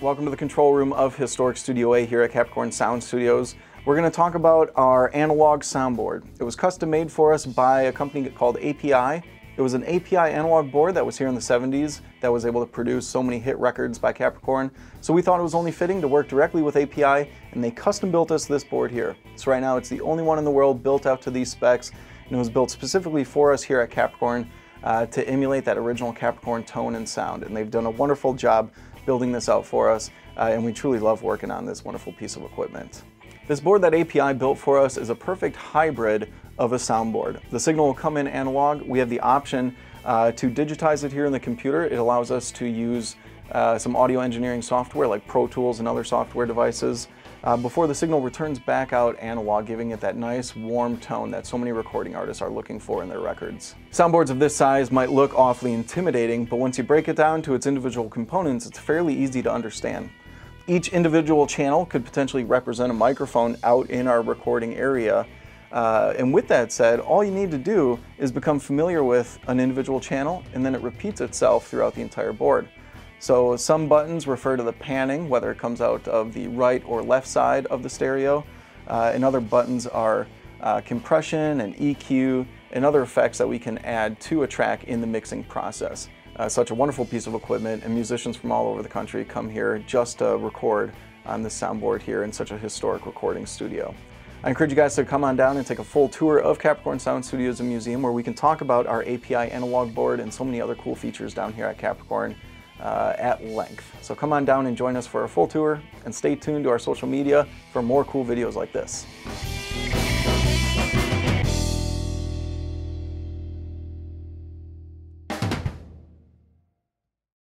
Welcome to the control room of Historic Studio A here at Capricorn Sound Studios. We're going to talk about our analog soundboard. It was custom made for us by a company called API. It was an API analog board that was here in the 70s that was able to produce so many hit records by Capricorn. So we thought it was only fitting to work directly with API and they custom built us this board here. So right now it's the only one in the world built out to these specs and it was built specifically for us here at Capricorn uh, to emulate that original Capricorn tone and sound. And they've done a wonderful job building this out for us uh, and we truly love working on this wonderful piece of equipment. This board that API built for us is a perfect hybrid of a soundboard. The signal will come in analog. We have the option uh, to digitize it here in the computer. It allows us to use uh, some audio engineering software like Pro Tools and other software devices uh, before the signal returns back out analog, giving it that nice warm tone that so many recording artists are looking for in their records. Soundboards of this size might look awfully intimidating, but once you break it down to its individual components, it's fairly easy to understand. Each individual channel could potentially represent a microphone out in our recording area. Uh, and with that said, all you need to do is become familiar with an individual channel and then it repeats itself throughout the entire board. So some buttons refer to the panning, whether it comes out of the right or left side of the stereo. Uh, and other buttons are uh, compression and EQ and other effects that we can add to a track in the mixing process uh, such a wonderful piece of equipment and musicians from all over the country come here just to record on this soundboard here in such a historic recording studio. I encourage you guys to come on down and take a full tour of Capricorn Sound Studios and Museum where we can talk about our API analog board and so many other cool features down here at Capricorn uh, at length. So come on down and join us for a full tour and stay tuned to our social media for more cool videos like this.